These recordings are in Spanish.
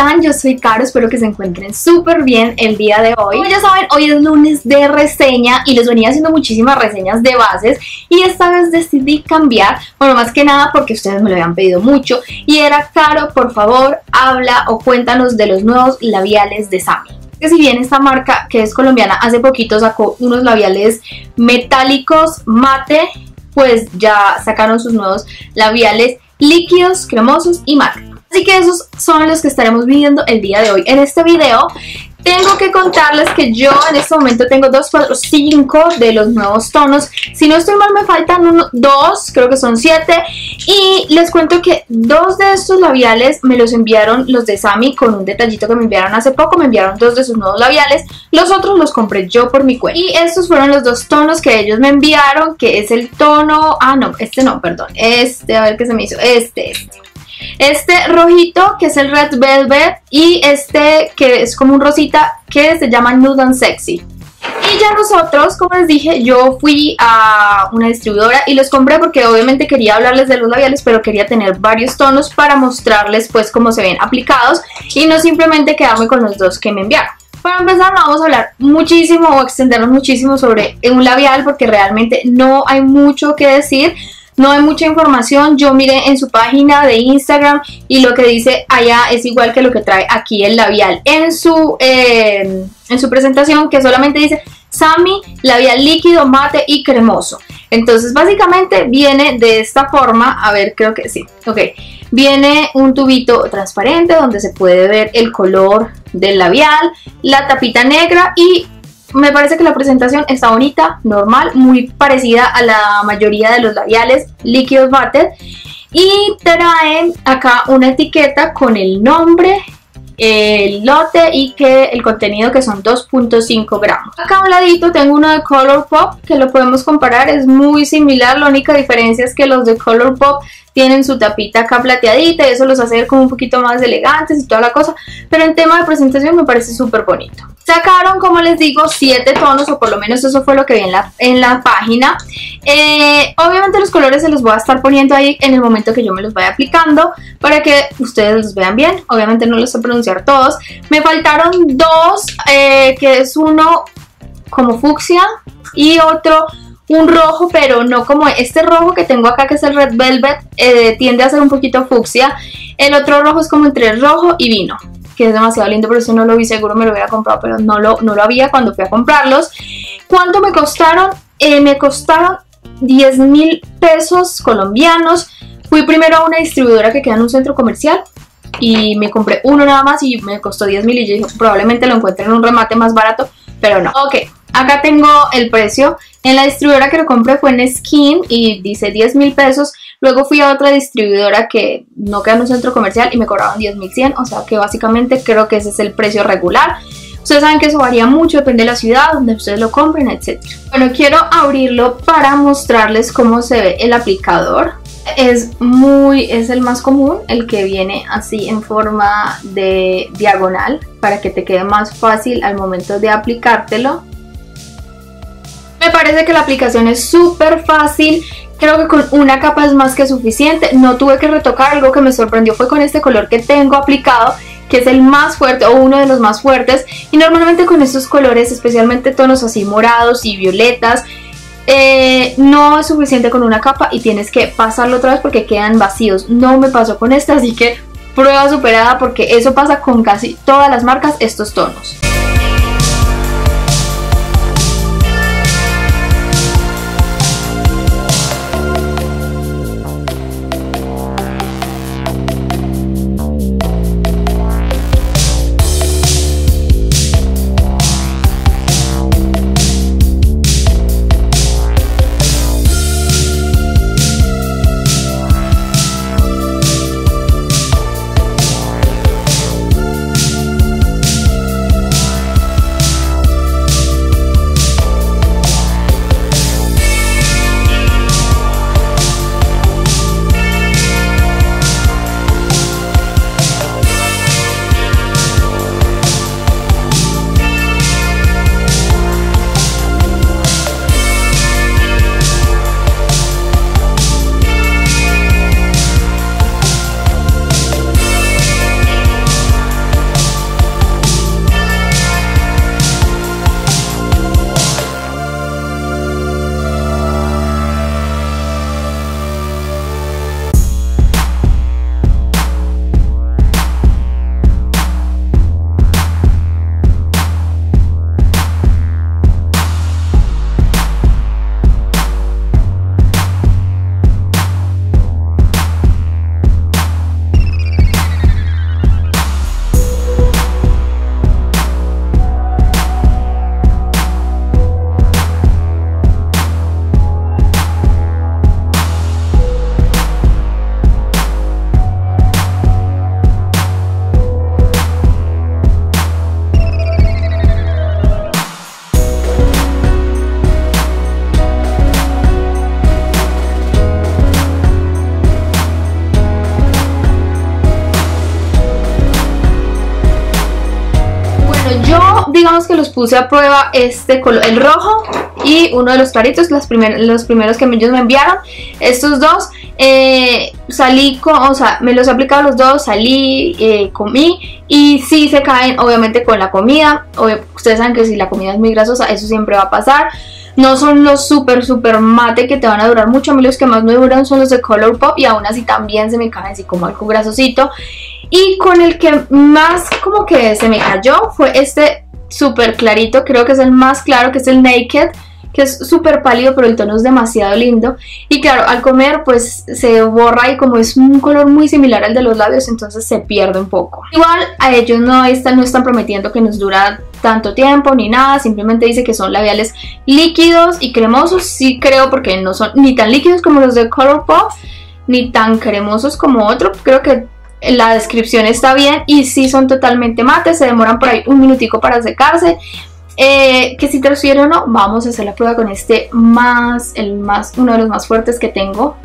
están? Yo soy Caro, espero que se encuentren súper bien el día de hoy. Como ya saben, hoy es lunes de reseña y les venía haciendo muchísimas reseñas de bases y esta vez decidí cambiar, bueno, más que nada porque ustedes me lo habían pedido mucho y era Caro, por favor, habla o cuéntanos de los nuevos labiales de Sami que si bien esta marca que es colombiana hace poquito sacó unos labiales metálicos mate, pues ya sacaron sus nuevos labiales líquidos, cremosos y mate. Así que esos son los que estaremos viendo el día de hoy. En este video tengo que contarles que yo en este momento tengo 2, 4, 5 de los nuevos tonos. Si no estoy mal me faltan uno, dos, creo que son 7. Y les cuento que dos de estos labiales me los enviaron los de Sami con un detallito que me enviaron hace poco. Me enviaron dos de sus nuevos labiales. Los otros los compré yo por mi cuenta. Y estos fueron los dos tonos que ellos me enviaron, que es el tono... Ah, no, este no, perdón. Este, a ver qué se me hizo. Este, este. Este rojito que es el Red Velvet y este que es como un rosita que se llama Nude and Sexy. Y ya nosotros, como les dije, yo fui a una distribuidora y los compré porque obviamente quería hablarles de los labiales, pero quería tener varios tonos para mostrarles pues cómo se ven aplicados y no simplemente quedarme con los dos que me enviaron. Para empezar no vamos a hablar muchísimo o extendernos muchísimo sobre un labial porque realmente no hay mucho que decir no hay mucha información, yo miré en su página de Instagram y lo que dice allá es igual que lo que trae aquí el labial en su, eh, en su presentación que solamente dice Sami, labial líquido, mate y cremoso. Entonces básicamente viene de esta forma, a ver creo que sí, ok, viene un tubito transparente donde se puede ver el color del labial, la tapita negra y me parece que la presentación está bonita, normal, muy parecida a la mayoría de los labiales líquidos Battle. Y trae acá una etiqueta con el nombre, el lote y que el contenido que son 2.5 gramos. Acá a un ladito tengo uno de Color Pop que lo podemos comparar, es muy similar, la única diferencia es que los de Color Pop tienen su tapita acá plateadita y eso los hace ver como un poquito más elegantes y toda la cosa, pero en tema de presentación me parece súper bonito. Sacaron, como les digo, 7 tonos, o por lo menos eso fue lo que vi en la, en la página. Eh, obviamente los colores se los voy a estar poniendo ahí en el momento que yo me los vaya aplicando, para que ustedes los vean bien. Obviamente no los sé pronunciar todos. Me faltaron dos, eh, que es uno como fucsia y otro un rojo, pero no como este rojo que tengo acá, que es el Red Velvet, eh, tiende a ser un poquito fucsia. El otro rojo es como entre rojo y vino que es demasiado lindo, por eso no lo vi, seguro me lo hubiera comprado, pero no lo, no lo había cuando fui a comprarlos. ¿Cuánto me costaron? Eh, me costaron 10 mil pesos colombianos. Fui primero a una distribuidora que queda en un centro comercial y me compré uno nada más y me costó 10 mil y yo dije probablemente lo encuentre en un remate más barato, pero no. Ok, acá tengo el precio. En la distribuidora que lo compré fue en Skin y dice 10 mil pesos. Luego fui a otra distribuidora que no queda en un centro comercial y me cobraban 10.100, o sea que básicamente creo que ese es el precio regular. Ustedes saben que eso varía mucho, depende de la ciudad, donde ustedes lo compren, etc. Bueno, quiero abrirlo para mostrarles cómo se ve el aplicador. Es muy, es el más común, el que viene así en forma de diagonal para que te quede más fácil al momento de aplicártelo. Me parece que la aplicación es súper fácil Creo que con una capa es más que suficiente. No tuve que retocar. Algo que me sorprendió fue con este color que tengo aplicado que es el más fuerte o uno de los más fuertes y normalmente con estos colores, especialmente tonos así morados y violetas, eh, no es suficiente con una capa y tienes que pasarlo otra vez porque quedan vacíos. No me pasó con esta, así que prueba superada porque eso pasa con casi todas las marcas estos tonos. Digamos que los puse a prueba este color, el rojo y uno de los claritos, los, los primeros que ellos me enviaron. Estos dos, eh, salí con, o sea, me los he aplicado los dos, salí, eh, comí y sí se caen obviamente con la comida. ustedes saben que si la comida es muy grasosa, eso siempre va a pasar. No son los super super mate que te van a durar mucho. A mí los que más me duran son los de Color Pop y aún así también se me caen así como algo grasosito. Y con el que más como que se me cayó fue este súper clarito, creo que es el más claro, que es el Naked, que es súper pálido, pero el tono es demasiado lindo. Y claro, al comer pues se borra y como es un color muy similar al de los labios, entonces se pierde un poco. Igual a ellos no están, no están prometiendo que nos dura tanto tiempo ni nada, simplemente dice que son labiales líquidos y cremosos, sí creo porque no son ni tan líquidos como los de Colourpop, ni tan cremosos como otro, creo que la descripción está bien y sí son totalmente mates, se demoran por ahí un minutico para secarse. Eh, que si te o no, vamos a hacer la prueba con este más, el más, uno de los más fuertes que tengo.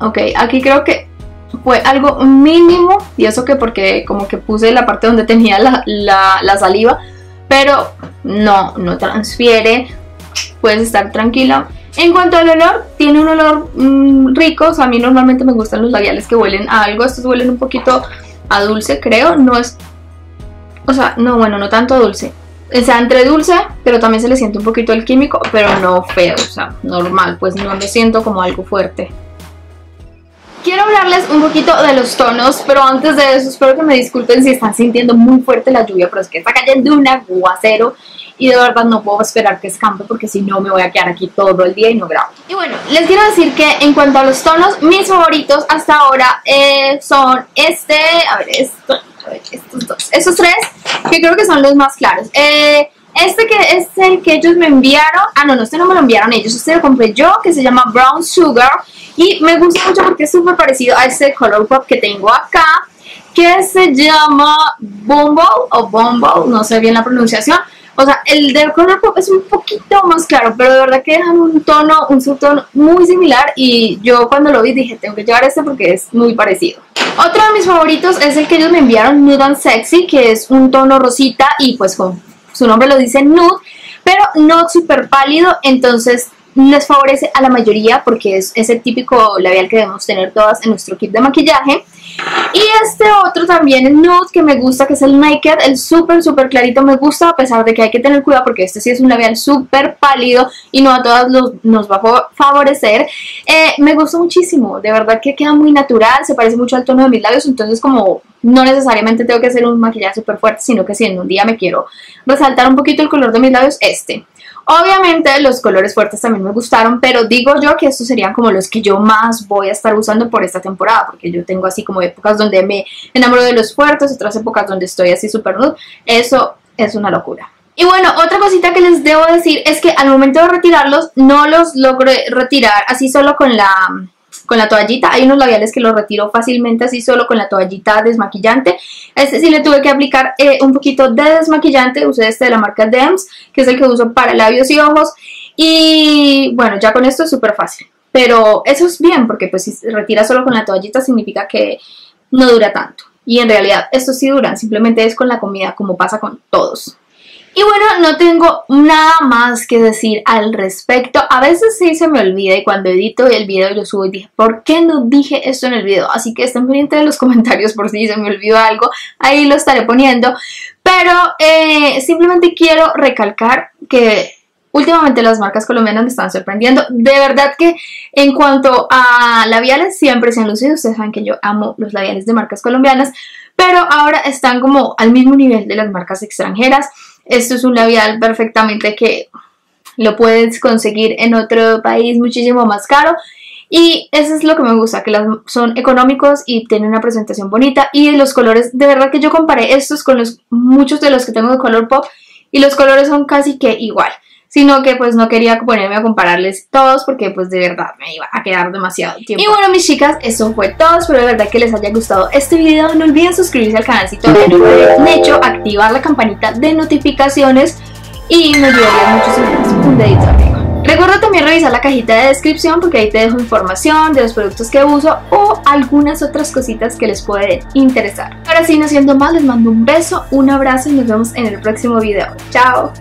Ok, aquí creo que fue algo mínimo y eso que porque como que puse la parte donde tenía la, la saliva, pero no, no transfiere, puedes estar tranquila. En cuanto al olor, tiene un olor mm, rico. O sea, a mí normalmente me gustan los labiales que huelen a algo. Estos huelen un poquito a dulce, creo. No es... O sea, no, bueno, no tanto dulce. O sea, entre dulce, pero también se le siente un poquito el químico, pero no feo, o sea, normal, pues no lo siento como algo fuerte. Quiero hablarles un poquito de los tonos, pero antes de eso espero que me disculpen si están sintiendo muy fuerte la lluvia, pero es que está cayendo un aguacero y de verdad no puedo esperar que escampe porque si no me voy a quedar aquí todo el día y no grabo. Y bueno, les quiero decir que en cuanto a los tonos, mis favoritos hasta ahora eh, son este, a ver, esto, a ver, estos dos, estos tres, que creo que son los más claros. Eh, este que es el que ellos me enviaron, ah no, no, este no me lo enviaron ellos, este lo compré yo, que se llama Brown Sugar, y me gusta mucho porque es súper parecido a este Color Pop que tengo acá, que se llama Bumble o Bumble, no sé bien la pronunciación, o sea, el del Color Pop es un poquito más claro, pero de verdad que dejan un tono, un subtono muy similar y yo cuando lo vi dije, tengo que llevar este porque es muy parecido. Otro de mis favoritos es el que ellos me enviaron, Nude and Sexy, que es un tono rosita y pues con su nombre lo dice nude, pero no súper pálido, entonces les favorece a la mayoría porque es ese típico labial que debemos tener todas en nuestro kit de maquillaje. Y este otro también, el nude, que me gusta, que es el Naked, el súper, súper clarito, me gusta, a pesar de que hay que tener cuidado porque este sí es un labial súper pálido y no a todas nos va a favorecer. Eh, me gusta muchísimo, de verdad que queda muy natural, se parece mucho al tono de mis labios, entonces como no necesariamente tengo que hacer un maquillaje súper fuerte, sino que si en un día me quiero resaltar un poquito el color de mis labios, este. Obviamente los colores fuertes también me gustaron, pero digo yo que estos serían como los que yo más voy a estar usando por esta temporada, porque yo tengo así como épocas donde me enamoro de los fuertes, otras épocas donde estoy así súper nude. Eso es una locura. Y bueno, otra cosita que les debo decir es que al momento de retirarlos no los logré retirar así solo con la con la toallita. Hay unos labiales que los retiro fácilmente así solo con la toallita desmaquillante. Este sí le tuve que aplicar eh, un poquito de desmaquillante. Usé este de la marca Dems, que es el que uso para labios y ojos. Y bueno, ya con esto es súper fácil. Pero eso es bien, porque pues si retira solo con la toallita significa que no dura tanto. Y en realidad estos sí duran, simplemente es con la comida como pasa con todos. Y bueno, no tengo nada más que decir al respecto. A veces sí se me olvida y cuando edito el video lo subo y dije, ¿por qué no dije esto en el video? Así que estén pendientes de los comentarios por si se me olvidó algo. Ahí lo estaré poniendo. Pero eh, simplemente quiero recalcar que últimamente las marcas colombianas me están sorprendiendo. De verdad que en cuanto a labiales siempre se han lucido. Ustedes saben que yo amo los labiales de marcas colombianas. Pero ahora están como al mismo nivel de las marcas extranjeras. Esto es un labial perfectamente que lo puedes conseguir en otro país muchísimo más caro. Y eso es lo que me gusta, que son económicos y tienen una presentación bonita. Y los colores, de verdad que yo comparé estos con los muchos de los que tengo de color pop y los colores son casi que igual sino que pues no quería ponerme a compararles todos porque pues de verdad me iba a quedar demasiado tiempo. Y bueno mis chicas, eso fue todo, espero de verdad que les haya gustado este video, no olviden suscribirse al canal si todavía no lo han hecho, activar la campanita de notificaciones y me ayudaría mucho si un dedito arriba. Recuerda también revisar la cajita de descripción porque ahí te dejo información de los productos que uso o algunas otras cositas que les puede interesar. Ahora sí, no siendo más, les mando un beso, un abrazo y nos vemos en el próximo video. ¡Chao!